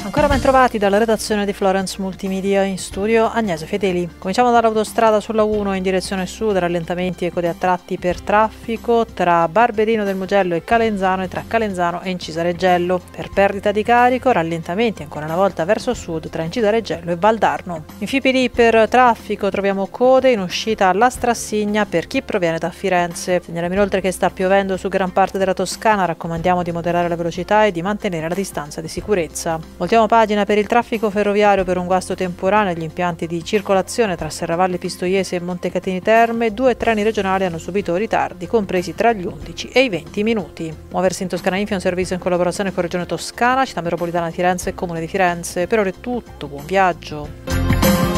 Ancora ben trovati dalla redazione di Florence Multimedia in studio Agnese Fedeli. Cominciamo dall'autostrada sulla 1 in direzione sud, rallentamenti e code a tratti per traffico tra Barberino del Mugello e Calenzano e tra Calenzano e Incisa Reggello. Per perdita di carico, rallentamenti ancora una volta verso sud tra Incisa Reggello e Valdarno. In FIPD per traffico troviamo code in uscita alla Strassigna per chi proviene da Firenze. Segnaliamo inoltre che sta piovendo su gran parte della Toscana, raccomandiamo di moderare la velocità e di mantenere la distanza di sicurezza. Voltiamo pagina per il traffico ferroviario per un guasto temporaneo agli impianti di circolazione tra Serravalle Pistoiese e Montecatini Terme. Due treni regionali hanno subito ritardi, compresi tra gli 11 e i 20 minuti. Muoversi in Toscana Infi è un servizio in collaborazione con Regione Toscana, Città Metropolitana di Firenze e Comune di Firenze. Per ora è tutto, buon viaggio!